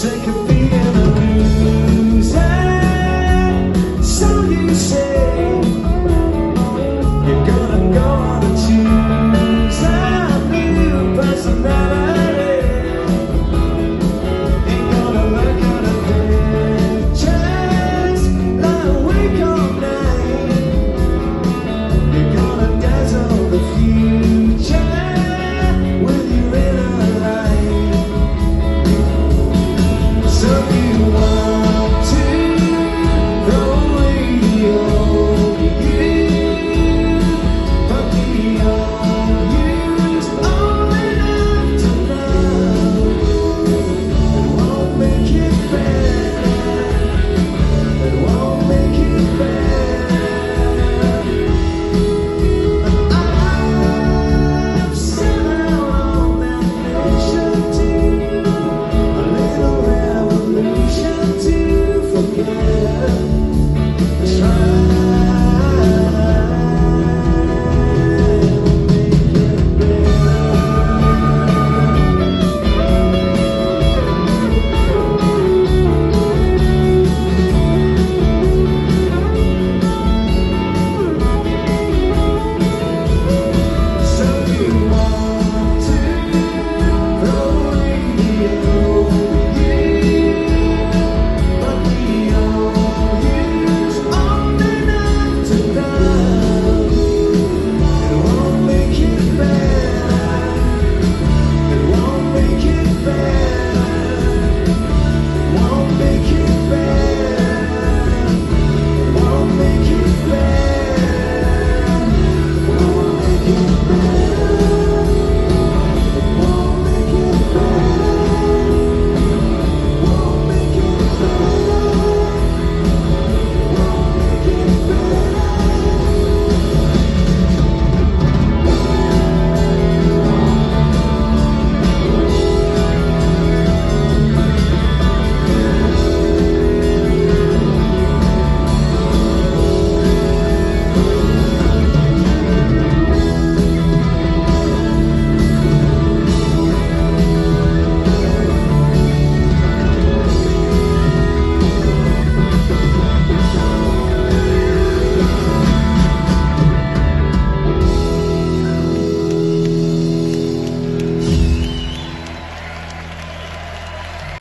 Take a beat. you.